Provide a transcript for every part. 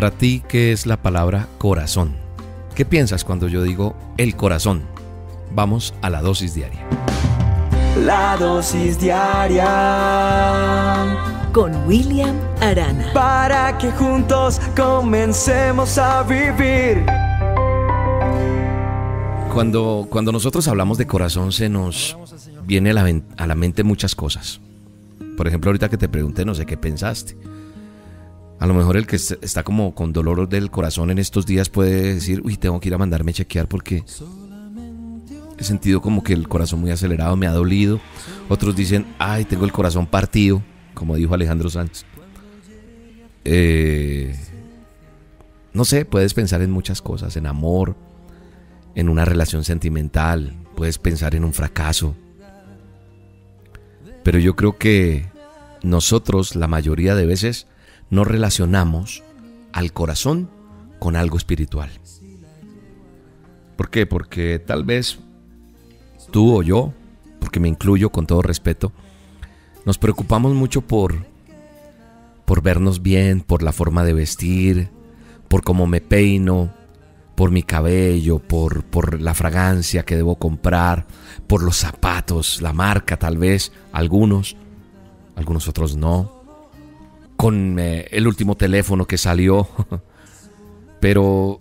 Para ti, ¿qué es la palabra corazón? ¿Qué piensas cuando yo digo el corazón? Vamos a la dosis diaria. La dosis diaria con William Arana. Para que juntos comencemos a vivir. Cuando, cuando nosotros hablamos de corazón se nos viene a la, a la mente muchas cosas. Por ejemplo, ahorita que te pregunté, no sé qué pensaste. A lo mejor el que está como con dolor del corazón en estos días puede decir, uy, tengo que ir a mandarme a chequear porque he sentido como que el corazón muy acelerado, me ha dolido. Otros dicen, ay, tengo el corazón partido, como dijo Alejandro Sánchez. Eh, no sé, puedes pensar en muchas cosas, en amor, en una relación sentimental, puedes pensar en un fracaso. Pero yo creo que nosotros la mayoría de veces no relacionamos al corazón con algo espiritual. ¿Por qué? Porque tal vez tú o yo, porque me incluyo con todo respeto, nos preocupamos mucho por por vernos bien, por la forma de vestir, por cómo me peino, por mi cabello, por, por la fragancia que debo comprar, por los zapatos, la marca tal vez, algunos, algunos otros no con eh, el último teléfono que salió. pero,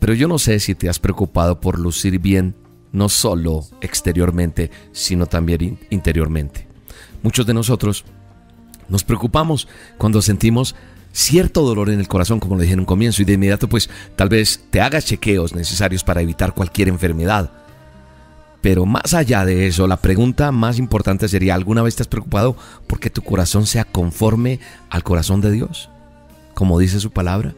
pero yo no sé si te has preocupado por lucir bien, no solo exteriormente, sino también interiormente. Muchos de nosotros nos preocupamos cuando sentimos cierto dolor en el corazón, como lo dije en un comienzo, y de inmediato pues tal vez te hagas chequeos necesarios para evitar cualquier enfermedad. Pero más allá de eso, la pregunta más importante sería, ¿alguna vez te has preocupado porque tu corazón sea conforme al corazón de Dios? Como dice su palabra.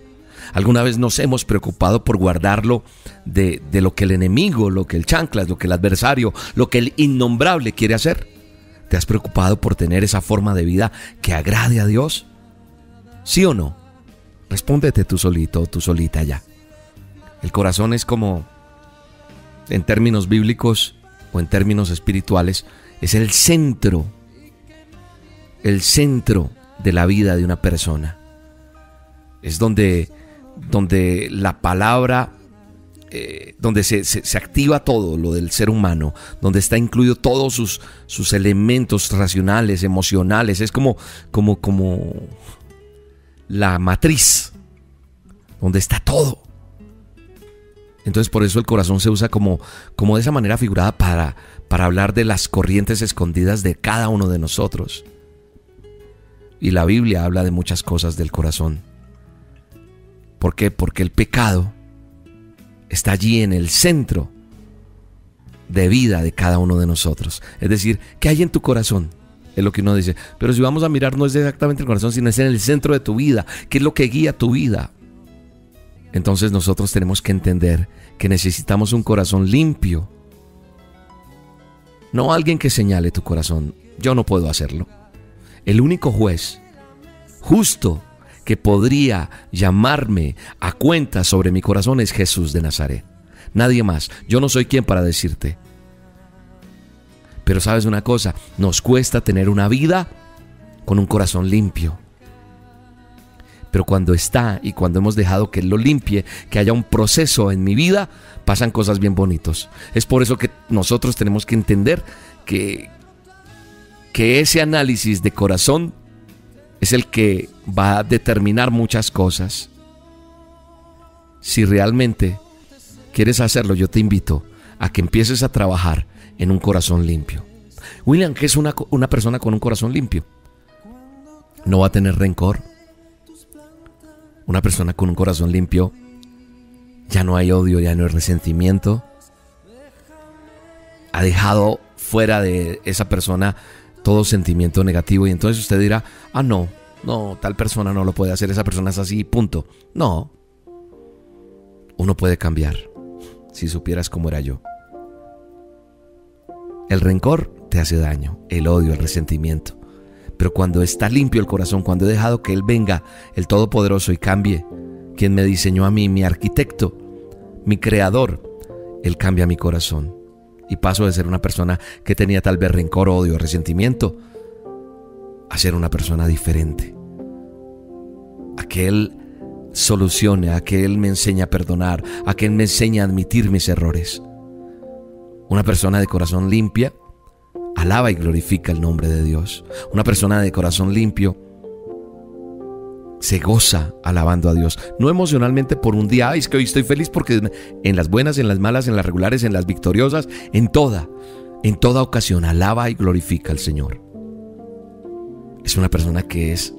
¿Alguna vez nos hemos preocupado por guardarlo de, de lo que el enemigo, lo que el chanclas, lo que el adversario, lo que el innombrable quiere hacer? ¿Te has preocupado por tener esa forma de vida que agrade a Dios? ¿Sí o no? Respóndete tú solito o tú solita ya. El corazón es como, en términos bíblicos, o en términos espirituales, es el centro, el centro de la vida de una persona. Es donde, donde la palabra, eh, donde se, activa todo lo del ser humano, donde está incluido todos sus, sus elementos racionales, emocionales. Es como, como, como la matriz, donde está todo. Entonces por eso el corazón se usa como, como de esa manera figurada para, para hablar de las corrientes escondidas de cada uno de nosotros. Y la Biblia habla de muchas cosas del corazón. ¿Por qué? Porque el pecado está allí en el centro de vida de cada uno de nosotros. Es decir, ¿qué hay en tu corazón? Es lo que uno dice. Pero si vamos a mirar, no es exactamente el corazón, sino es en el centro de tu vida. ¿Qué es lo que guía tu vida? Entonces nosotros tenemos que entender que necesitamos un corazón limpio. No alguien que señale tu corazón. Yo no puedo hacerlo. El único juez justo que podría llamarme a cuenta sobre mi corazón es Jesús de Nazaret. Nadie más. Yo no soy quien para decirte. Pero sabes una cosa, nos cuesta tener una vida con un corazón limpio. Pero cuando está y cuando hemos dejado que Él lo limpie, que haya un proceso en mi vida, pasan cosas bien bonitos. Es por eso que nosotros tenemos que entender que, que ese análisis de corazón es el que va a determinar muchas cosas. Si realmente quieres hacerlo, yo te invito a que empieces a trabajar en un corazón limpio. William, ¿qué es una, una persona con un corazón limpio? No va a tener rencor, una persona con un corazón limpio, ya no hay odio, ya no hay resentimiento. Ha dejado fuera de esa persona todo sentimiento negativo y entonces usted dirá, ah, no, no, tal persona no lo puede hacer, esa persona es así, punto. No, uno puede cambiar, si supieras cómo era yo. El rencor te hace daño, el odio, el resentimiento. Pero cuando está limpio el corazón, cuando he dejado que Él venga, el Todopoderoso, y cambie, quien me diseñó a mí, mi arquitecto, mi creador, Él cambia mi corazón. Y paso de ser una persona que tenía tal vez rencor, odio, resentimiento, a ser una persona diferente. A que Él solucione, a que Él me enseñe a perdonar, a que Él me enseñe a admitir mis errores. Una persona de corazón limpia alaba y glorifica el nombre de Dios. Una persona de corazón limpio se goza alabando a Dios. No emocionalmente por un día, Ay, es que hoy estoy feliz porque en las buenas, en las malas, en las regulares, en las victoriosas, en toda, en toda ocasión alaba y glorifica al Señor. Es una persona que es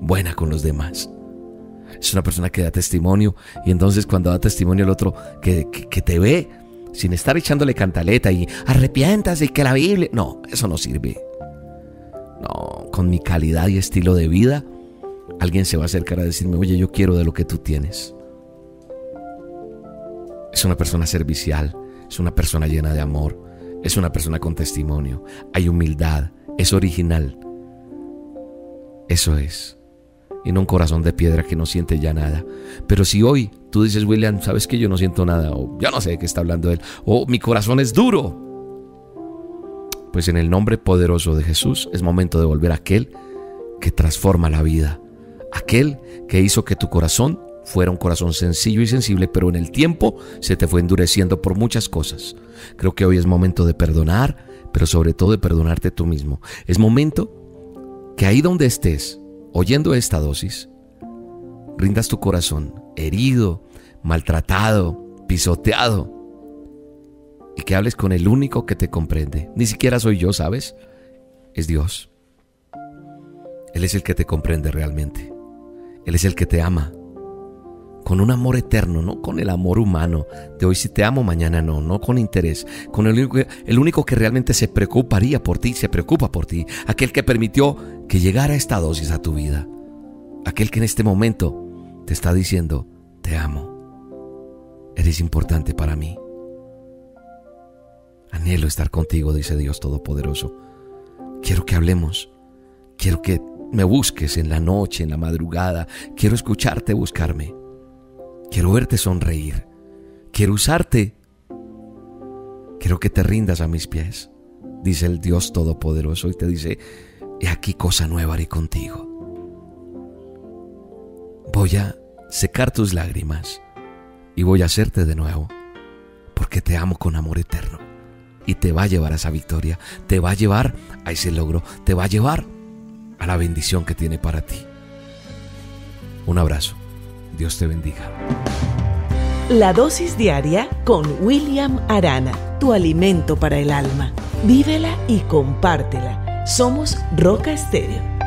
buena con los demás. Es una persona que da testimonio y entonces cuando da testimonio el otro que, que, te ve sin estar echándole cantaleta y arrepiéntase y que la Biblia... No, eso no sirve. No, con mi calidad y estilo de vida, alguien se va a acercar a decirme, oye, yo quiero de lo que tú tienes. Es una persona servicial, es una persona llena de amor, es una persona con testimonio, hay humildad, es original. Eso es no un corazón de piedra que no siente ya nada. Pero si hoy tú dices, William, sabes que yo no siento nada, o yo no sé de qué está hablando él, o mi corazón es duro, pues en el nombre poderoso de Jesús es momento de volver a aquel que transforma la vida, aquel que hizo que tu corazón fuera un corazón sencillo y sensible, pero en el tiempo se te fue endureciendo por muchas cosas. Creo que hoy es momento de perdonar, pero sobre todo de perdonarte tú mismo. Es momento que ahí donde estés, oyendo esta dosis, rindas tu corazón herido, maltratado, pisoteado, y que hables con el único que te comprende. Ni siquiera soy yo, ¿sabes? Es Dios. Él es el que te comprende realmente. Él es el que te ama. Con un amor eterno, no con el amor humano de hoy si te amo, mañana no, no con interés, con el único, el único que realmente se preocuparía por ti, se preocupa por ti, aquel que permitió que llegara esta dosis a tu vida. Aquel que en este momento te está diciendo, te amo. Eres importante para mí. Anhelo estar contigo, dice Dios Todopoderoso. Quiero que hablemos. Quiero que me busques en la noche, en la madrugada. Quiero escucharte buscarme. Quiero verte sonreír. Quiero usarte. Quiero que te rindas a mis pies, dice el Dios Todopoderoso y te dice, y aquí cosa nueva haré contigo. Voy a secar tus lágrimas y voy a hacerte de nuevo, porque te amo con amor eterno. Y te va a llevar a esa victoria, te va a llevar a ese logro, te va a llevar a la bendición que tiene para ti. Un abrazo. Dios te bendiga. La dosis diaria con William Arana, tu alimento para el alma. Vívela y compártela. Somos Roca Estéreo